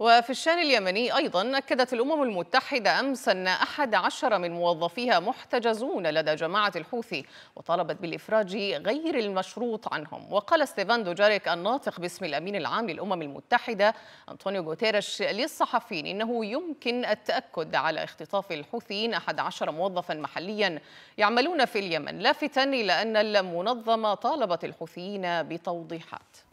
وفي الشان اليمني أيضا أكدت الأمم المتحدة أمس أن أحد عشر من موظفيها محتجزون لدى جماعة الحوثي وطالبت بالإفراج غير المشروط عنهم. وقال ستيفان دوجاريك الناطق باسم الأمين العام للأمم المتحدة أنطونيو غوتيريش للصحفيين إنه يمكن التأكد على اختطاف الحوثيين أحد عشر موظفا محليا يعملون في اليمن لافتا إلى أن المنظمة طالبت الحوثيين بتوضيحات.